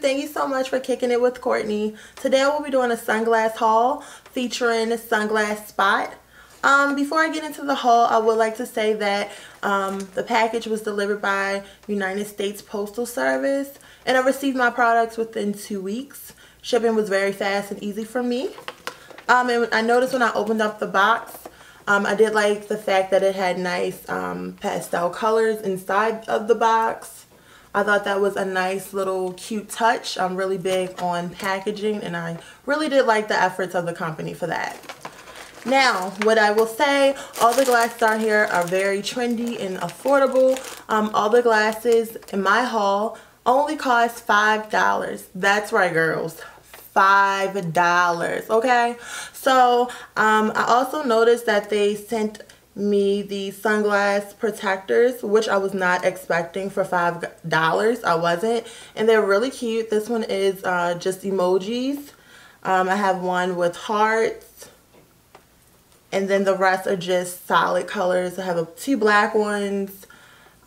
Thank you so much for kicking it with Courtney. Today I will be doing a sunglass haul featuring Sunglass Spot. Um, before I get into the haul, I would like to say that um, the package was delivered by United States Postal Service and I received my products within two weeks. Shipping was very fast and easy for me. Um, and I noticed when I opened up the box, um, I did like the fact that it had nice um, pastel colors inside of the box. I thought that was a nice little cute touch. I'm really big on packaging and I really did like the efforts of the company for that. Now, what I will say, all the glasses on here are very trendy and affordable. Um, all the glasses in my haul only cost $5. That's right, girls. $5, okay? So, um, I also noticed that they sent me the sunglass protectors which I was not expecting for five dollars. I wasn't. And they're really cute. This one is uh, just emojis. Um, I have one with hearts. And then the rest are just solid colors. I have a, two black ones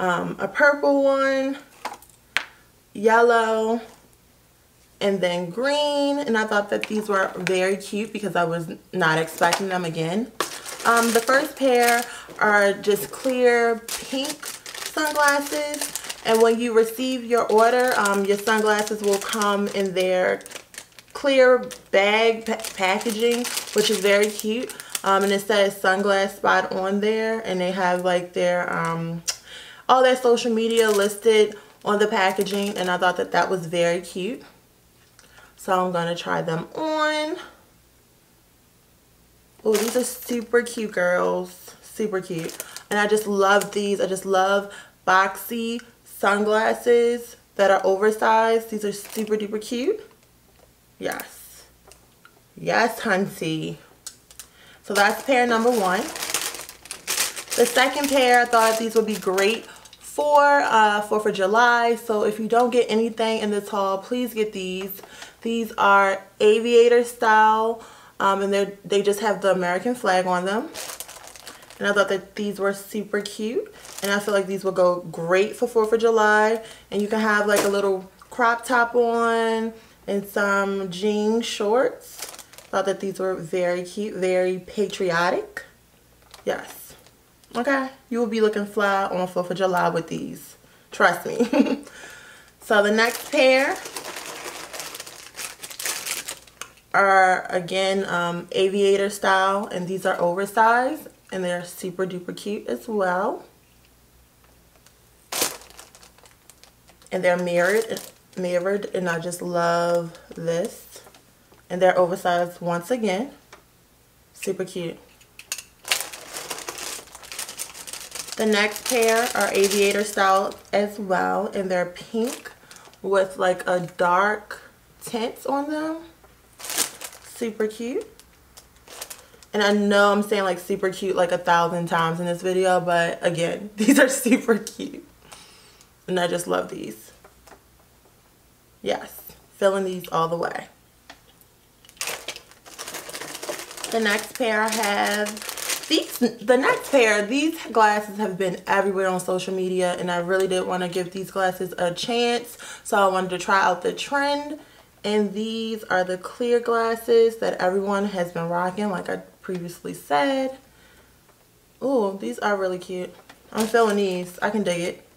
um, a purple one yellow and then green. And I thought that these were very cute because I was not expecting them again um, the first pair are just clear pink sunglasses. And when you receive your order, um, your sunglasses will come in their clear bag pa packaging, which is very cute. Um, and it says sunglass spot on there. And they have like their, um, all their social media listed on the packaging. And I thought that that was very cute. So I'm going to try them on. Oh, these are super cute, girls. Super cute. And I just love these. I just love boxy sunglasses that are oversized. These are super duper cute. Yes. Yes, hunty. So that's pair number one. The second pair, I thought these would be great for uh, 4th of July. So if you don't get anything in this haul, please get these. These are aviator style um, and they they just have the American flag on them. And I thought that these were super cute. And I feel like these will go great for 4th of July. And you can have like a little crop top on and some jean shorts. Thought that these were very cute, very patriotic. Yes. Okay. You will be looking fly on 4th of July with these. Trust me. so the next pair are again um, aviator style and these are oversized and they're super duper cute as well. And they're mirrored, mirrored and I just love this. And they're oversized once again. Super cute. The next pair are aviator style as well and they're pink with like a dark tint on them super cute. And I know I'm saying like super cute like a thousand times in this video, but again, these are super cute. And I just love these. Yes, filling these all the way. The next pair I have these the next pair these glasses have been everywhere on social media and I really did want to give these glasses a chance so I wanted to try out the trend and these are the clear glasses that everyone has been rocking like I previously said. Oh, these are really cute. I'm feeling these. I can dig it.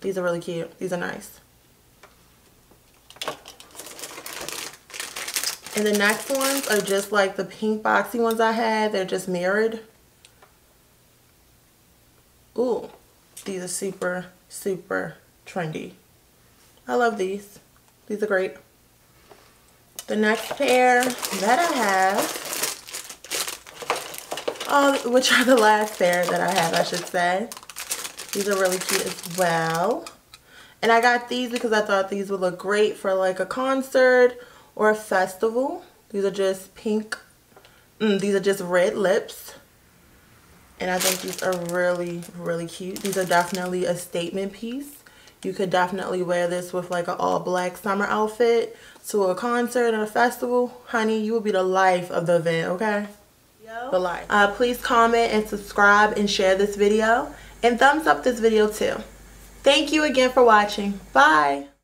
These are really cute. These are nice. And the next ones are just like the pink boxy ones I had. They're just mirrored. Ooh, these are super, super trendy. I love these. These are great. The next pair that I have, oh, which are the last pair that I have, I should say. These are really cute as well. And I got these because I thought these would look great for like a concert or a festival. These are just pink, mm, these are just red lips. And I think these are really, really cute. These are definitely a statement piece. You could definitely wear this with like an all black summer outfit to a concert or a festival. Honey, you will be the life of the event, okay? Yo. The life. Uh, please comment and subscribe and share this video. And thumbs up this video too. Thank you again for watching. Bye.